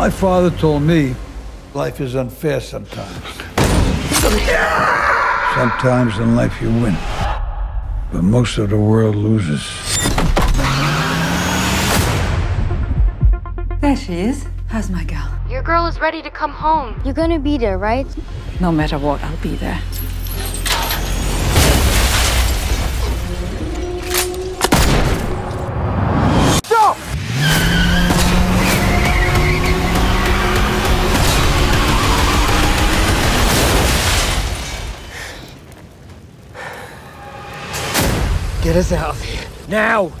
My father told me life is unfair sometimes. Sometimes in life you win, but most of the world loses. There she is. How's my girl? Your girl is ready to come home. You're gonna be there, right? No matter what, I'll be there. Get us out of here. Now!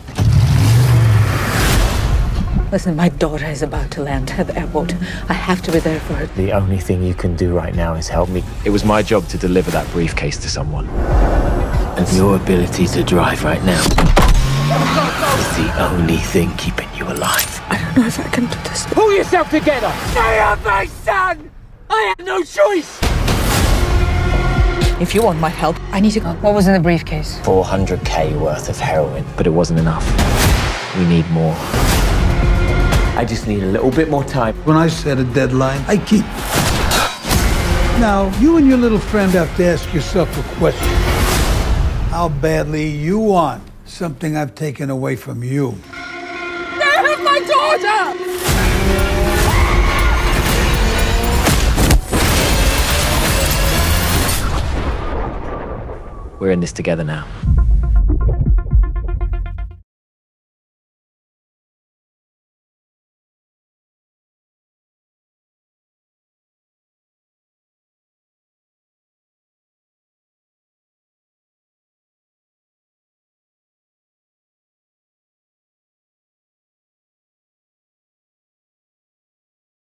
Listen, my daughter is about to land at the airport. I have to be there for her. The only thing you can do right now is help me. It was my job to deliver that briefcase to someone. And your ability to drive right now is the only thing keeping you alive. I don't know if I can do this. Pull yourself together! I am my son! I have no choice! If you want my help, I need to go. What was in the briefcase? 400k worth of heroin, but it wasn't enough. We need more. I just need a little bit more time. When I set a deadline, I keep. Now, you and your little friend have to ask yourself a question. How badly you want something I've taken away from you? I have my daughter! We're in this together now.